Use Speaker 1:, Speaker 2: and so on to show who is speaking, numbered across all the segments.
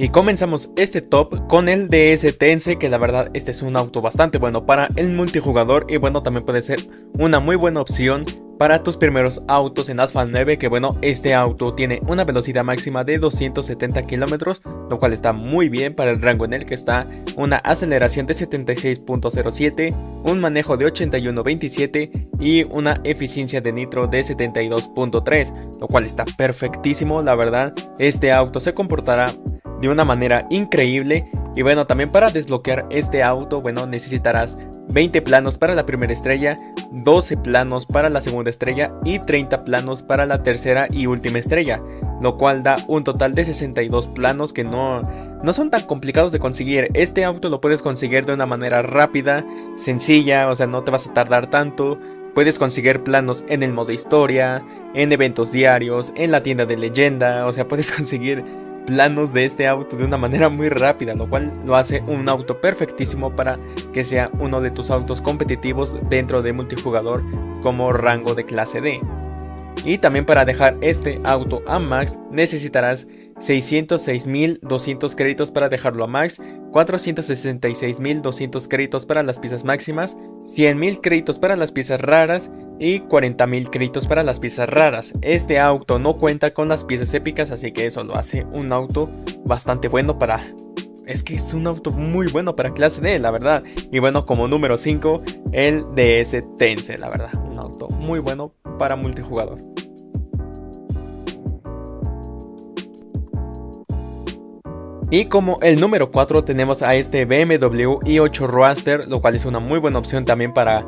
Speaker 1: Y comenzamos este top con el DS Tense, que la verdad este es un auto bastante bueno para el multijugador y bueno también puede ser una muy buena opción para tus primeros autos en Asphalt 9 que bueno este auto tiene una velocidad máxima de 270 kilómetros lo cual está muy bien para el rango en el que está. Una aceleración de 76.07 un manejo de 81.27 y una eficiencia de nitro de 72.3 lo cual está perfectísimo la verdad. Este auto se comportará de una manera increíble. Y bueno, también para desbloquear este auto, bueno, necesitarás 20 planos para la primera estrella, 12 planos para la segunda estrella y 30 planos para la tercera y última estrella, lo cual da un total de 62 planos que no, no son tan complicados de conseguir. Este auto lo puedes conseguir de una manera rápida, sencilla, o sea, no te vas a tardar tanto. Puedes conseguir planos en el modo historia, en eventos diarios, en la tienda de leyenda, o sea, puedes conseguir planos de este auto de una manera muy rápida, lo cual lo hace un auto perfectísimo para que sea uno de tus autos competitivos dentro de multijugador como rango de clase D. Y también para dejar este auto a max necesitarás 606.200 créditos para dejarlo a max, 466.200 créditos para las piezas máximas, 100.000 créditos para las piezas raras y 40.000 créditos para las piezas raras. Este auto no cuenta con las piezas épicas, así que eso lo hace un auto bastante bueno para... Es que es un auto muy bueno para clase D, la verdad. Y bueno, como número 5, el DS Tense, la verdad. Un auto muy bueno para multijugador. Y como el número 4 tenemos a este BMW i8 Roadster, lo cual es una muy buena opción también para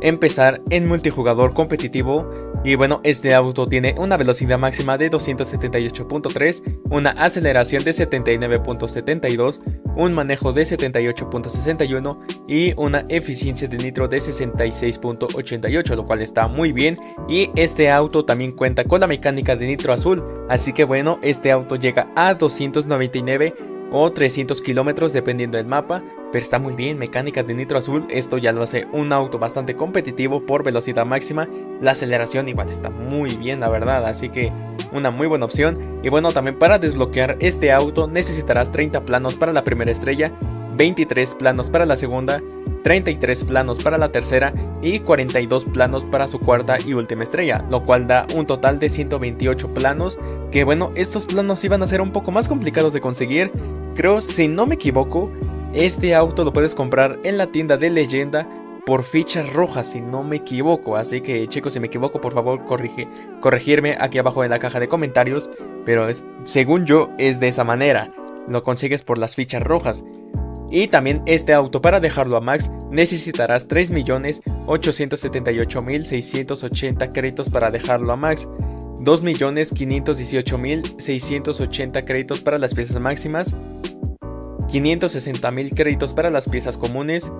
Speaker 1: empezar en multijugador competitivo. Y bueno, este auto tiene una velocidad máxima de 278.3, una aceleración de 79.72, un manejo de 78.61 y una eficiencia de nitro de 66.88, lo cual está muy bien. Y este auto también cuenta con la mecánica de nitro azul, así que bueno, este auto llega a 299 o 300 kilómetros dependiendo del mapa, pero está muy bien, mecánica de nitro azul, esto ya lo hace un auto bastante competitivo por velocidad máxima, la aceleración igual está muy bien la verdad, así que una muy buena opción, y bueno también para desbloquear este auto necesitarás 30 planos para la primera estrella, 23 planos para la segunda, 33 planos para la tercera y 42 planos para su cuarta y última estrella, lo cual da un total de 128 planos, que bueno, estos planos iban a ser un poco más complicados de conseguir, creo si no me equivoco, este auto lo puedes comprar en la tienda de leyenda por fichas rojas, si no me equivoco. Así que chicos, si me equivoco, por favor, corrige, corregirme aquí abajo en la caja de comentarios. Pero es, según yo, es de esa manera. Lo consigues por las fichas rojas. Y también este auto para dejarlo a max necesitarás 3.878.680 créditos para dejarlo a max. 2.518.680 créditos para las piezas máximas 560.000 créditos para las piezas comunes,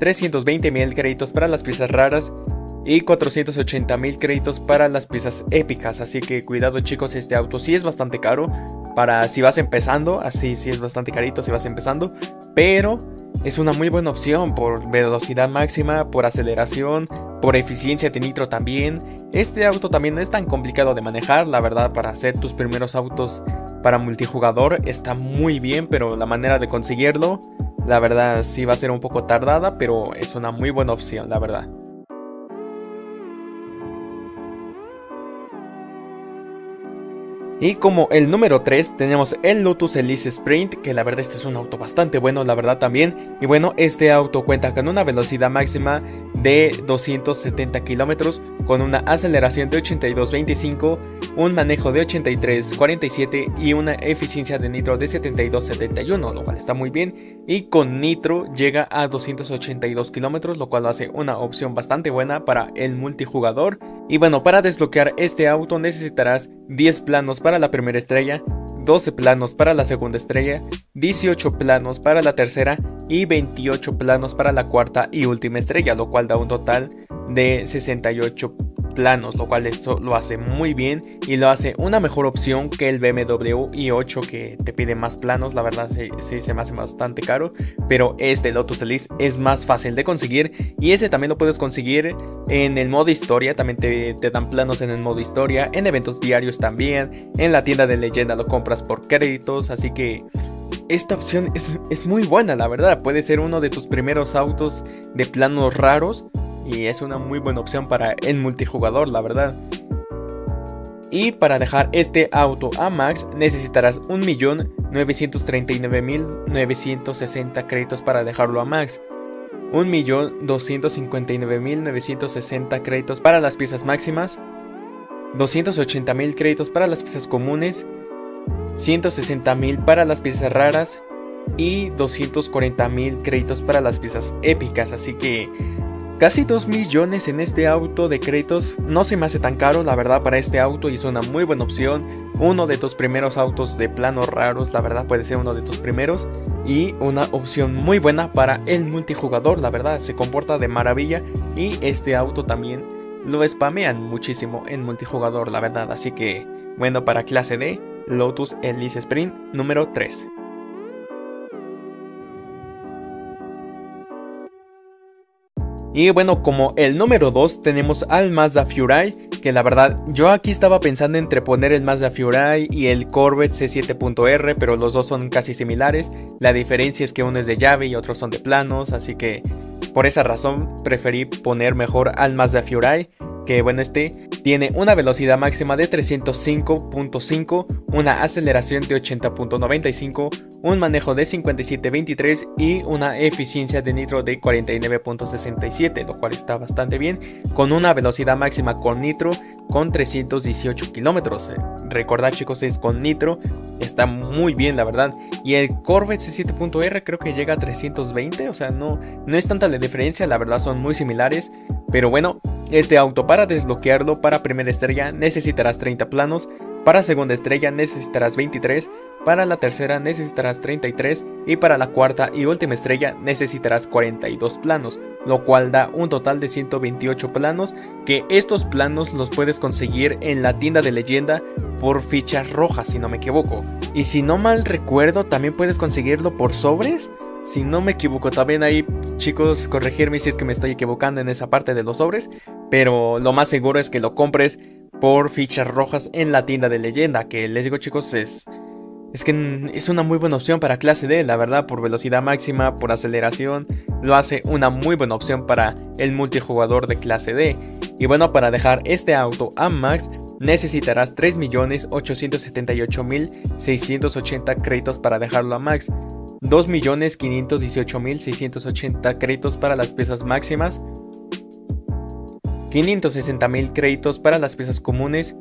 Speaker 1: 320.000 créditos para las piezas raras y 480.000 créditos para las piezas épicas. Así que cuidado chicos, este auto sí es bastante caro para si vas empezando, así sí es bastante carito si vas empezando, pero es una muy buena opción por velocidad máxima, por aceleración, por eficiencia de nitro también. Este auto también no es tan complicado de manejar, la verdad, para hacer tus primeros autos para multijugador está muy bien, pero la manera de conseguirlo, la verdad sí va a ser un poco tardada, pero es una muy buena opción, la verdad. Y como el número 3 tenemos el Lotus Elise Sprint, que la verdad este es un auto bastante bueno, la verdad también. Y bueno, este auto cuenta con una velocidad máxima de 270 kilómetros, con una aceleración de 82.25, un manejo de 83.47 y una eficiencia de nitro de 72.71, lo cual está muy bien. Y con nitro llega a 282 kilómetros, lo cual hace una opción bastante buena para el multijugador. Y bueno, para desbloquear este auto necesitarás 10 planos la primera estrella, 12 planos para la segunda estrella, 18 planos para la tercera y 28 planos para la cuarta y última estrella, lo cual da un total de 68 planos, lo cual esto lo hace muy bien y lo hace una mejor opción que el BMW i8 que te pide más planos, la verdad sí, se me hace bastante caro, pero este Lotus Elise es más fácil de conseguir y ese también lo puedes conseguir en el modo historia, también te, te dan planos en el modo historia, en eventos diarios también, en la tienda de leyenda lo compras por créditos, así que esta opción es, es, muy buena, la verdad. Puede ser uno de tus primeros autos de planos raros y es una muy buena opción para el multijugador, la verdad. Y para dejar este auto a max necesitarás 1.939.960 créditos para dejarlo a max. 1.259.960 créditos para las piezas máximas. 280.000 créditos para las piezas comunes. 160.000 para las piezas raras. Y 240.000 créditos para las piezas épicas. Así que Casi 2 millones en este auto de créditos no se me hace tan caro la verdad para este auto y es una muy buena opción. Uno de tus primeros autos de planos raros, la verdad puede ser uno de tus primeros. Y una opción muy buena para el multijugador, la verdad se comporta de maravilla. Y este auto también lo spamean muchísimo en multijugador, la verdad. Así que bueno, para clase D, Lotus Elise Sprint número 3. Y bueno, como el número 2 tenemos al Mazda Furai, que la verdad yo aquí estaba pensando entre poner el Mazda Furai y el Corvette C7.R, pero los dos son casi similares. La diferencia es que uno es de llave y otros son de planos, así que por esa razón preferí poner mejor al Mazda Furai que bueno, este tiene una velocidad máxima de 305.5, una aceleración de 80.95, un manejo de 57.23 y una eficiencia de nitro de 49.67, lo cual está bastante bien, con una velocidad máxima con nitro con 318 kilómetros. Recordad chicos, es con nitro, está muy bien la verdad. Y el Corvette C7.R creo que llega a 320, o sea, no, no es tanta la diferencia, la verdad son muy similares. Pero bueno, este auto para desbloquearlo para primera estrella necesitarás 30 planos, para segunda estrella necesitarás 23, para la tercera necesitarás 33 y para la cuarta y última estrella necesitarás 42 planos, lo cual da un total de 128 planos que estos planos los puedes conseguir en la tienda de leyenda por fichas rojas si no me equivoco. Y si no mal recuerdo también puedes conseguirlo por sobres si no me equivoco, también ahí, chicos, corregirme si es que me estoy equivocando en esa parte de los sobres. Pero lo más seguro es que lo compres por fichas rojas en la tienda de leyenda. Que les digo, chicos, es. Es que es una muy buena opción para clase D, la verdad, por velocidad máxima, por aceleración, lo hace una muy buena opción para el multijugador de clase D. Y bueno, para dejar este auto a max, necesitarás 3.878.680 créditos para dejarlo a max. 2.518.680 créditos para las piezas máximas, 560.000 créditos para las piezas comunes,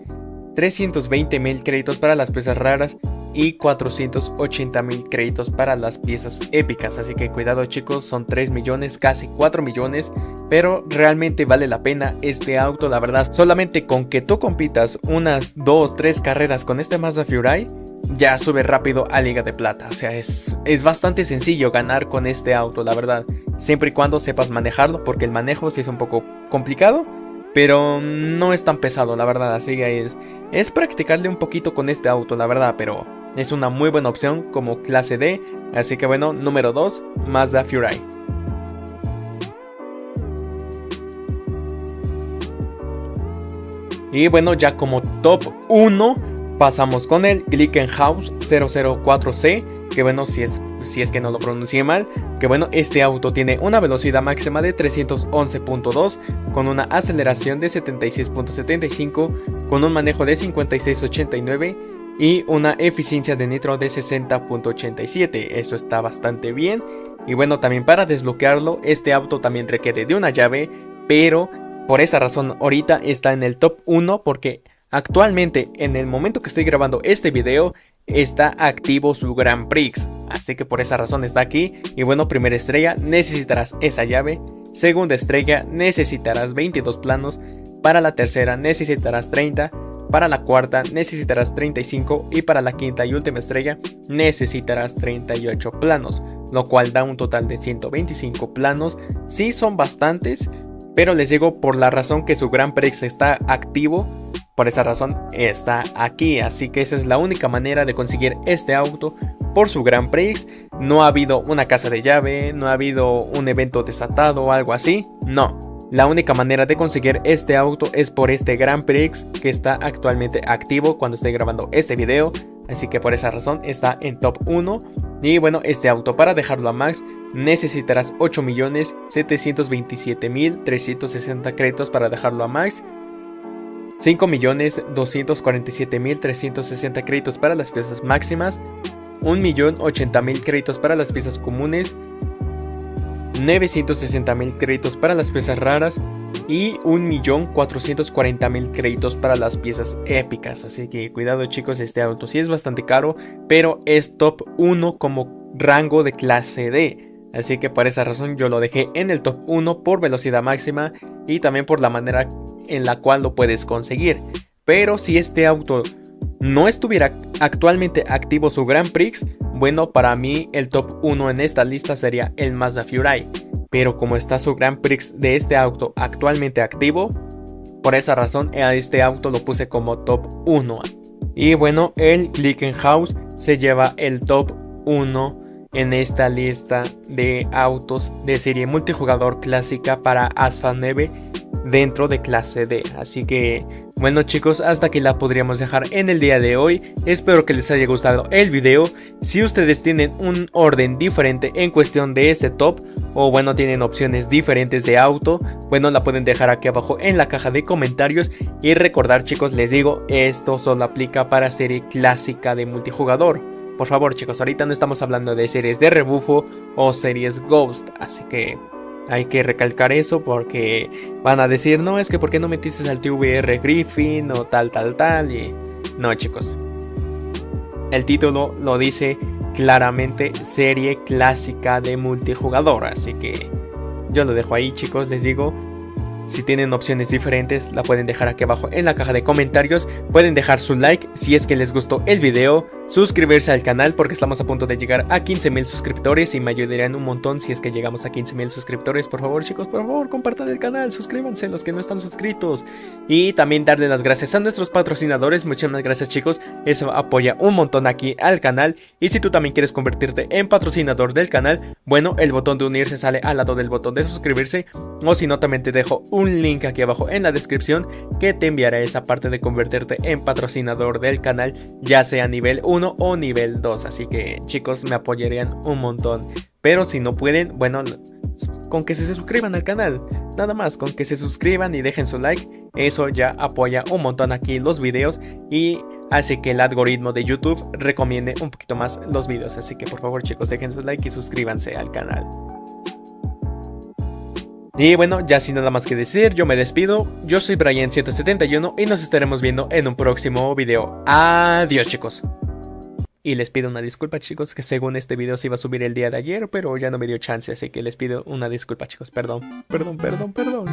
Speaker 1: 320.000 créditos para las piezas raras y 480.000 créditos para las piezas épicas. Así que cuidado chicos, son 3 millones, casi 4 millones, pero realmente vale la pena este auto, la verdad. Solamente con que tú compitas unas 2, 3 carreras con este Mazda Furai, ya sube rápido a Liga de Plata. O sea, es, es bastante sencillo ganar con este auto, la verdad. Siempre y cuando sepas manejarlo, porque el manejo sí es un poco complicado, pero no es tan pesado, la verdad. Así que es, es practicarle un poquito con este auto, la verdad, pero es una muy buena opción como clase D. Así que bueno, número 2, Mazda Furai. Y bueno, ya como top 1 Pasamos con el Glickenhaus 004C, que bueno, si es, si es que no lo pronuncié mal, que bueno, este auto tiene una velocidad máxima de 311.2, con una aceleración de 76.75, con un manejo de 56.89 y una eficiencia de nitro de 60.87. Eso está bastante bien. Y bueno, también para desbloquearlo, este auto también requiere de una llave, pero por esa razón ahorita está en el top 1 porque Actualmente, en el momento que estoy grabando este video, está activo su Grand Prix, así que por esa razón está aquí. Y bueno, primera estrella, necesitarás esa llave. Segunda estrella, necesitarás 22 planos. Para la tercera, necesitarás 30. Para la cuarta, necesitarás 35. Y para la quinta y última estrella, necesitarás 38 planos, lo cual da un total de 125 planos. Sí, son bastantes, Pero les digo por la razón que su Grand Prix está activo, por esa razón está aquí. Así que esa es la única manera de conseguir este auto por su Grand Prix. No ha habido una casa de llave, no ha habido un evento desatado o algo así. No. La única manera de conseguir este auto es por este Grand Prix que está actualmente activo cuando estoy grabando este video. Así que por esa razón está en top 1. Y bueno, este auto para dejarlo a max necesitarás 8.727.360 créditos para dejarlo a max. 5.247.360 créditos para las piezas máximas. 1.080.000 créditos para las piezas comunes. 960.000 créditos para las piezas raras y 1.440.000 créditos para las piezas épicas. Así que cuidado chicos, este auto sí es bastante caro, pero es top 1 como rango de clase D. Así que por esa razón yo lo dejé en el top 1 por velocidad máxima y también por la manera en la cual lo puedes conseguir. Pero si este auto no estuviera actualmente activo su Grand Prix, bueno, para mí el top 1 en esta lista sería el Mazda Furai. Pero como está su Grand Prix de este auto actualmente activo, por esa razón a este auto lo puse como top 1. Y bueno, el House se lleva el top 1 en esta lista de autos de serie multijugador clásica para Asphalt 9 dentro de clase D. Así que bueno chicos, hasta aquí la podríamos dejar en el día de hoy. Espero que les haya gustado el video. Si ustedes tienen un orden diferente en cuestión de este top o bueno tienen opciones diferentes de auto, bueno la pueden dejar aquí abajo en la caja de comentarios. Y recordar chicos, les digo, esto solo aplica para serie clásica de multijugador. Por favor chicos, ahorita no estamos hablando de series de rebufo o series Ghost, así que hay que recalcar eso porque van a decir, no, es que ¿por qué no metiste al TVR Griffin o tal, tal, tal? Y no, chicos. El título lo dice claramente serie clásica de multijugador, así que yo lo dejo ahí, chicos, les digo. Si tienen opciones diferentes, la pueden dejar aquí abajo en la caja de comentarios. Pueden dejar su like si es que les gustó el video suscribirse al canal porque estamos a punto de llegar a 15.000 suscriptores y me ayudarían un montón si es que llegamos a 15.000 suscriptores. Por favor chicos, por favor, compartan el canal, suscríbanse los que no están suscritos. Y también darle las gracias a nuestros patrocinadores, muchas gracias chicos, eso apoya un montón aquí al canal. Y si tú también quieres convertirte en patrocinador del canal, bueno, el botón de unirse sale al lado del botón de suscribirse. O si no, también te dejo un link aquí abajo en la descripción que te enviará esa parte de convertirte en patrocinador del canal, ya sea a nivel 1 o nivel 2. Así que chicos me apoyarían un montón. Pero si no pueden, bueno, con que se suscriban al canal. Nada más, con que se suscriban y dejen su like. Eso ya apoya un montón aquí los videos y hace que el algoritmo de YouTube recomiende un poquito más los videos. Así que por favor chicos dejen su like y suscríbanse al canal. Y bueno, ya sin nada más que decir, yo me despido. Yo soy Brian171 y nos estaremos viendo en un próximo video. Adiós chicos. Y les pido una disculpa chicos, que según este video se iba a subir el día de ayer, pero ya no me dio chance, así que les pido una disculpa chicos, perdón, perdón, perdón, perdón.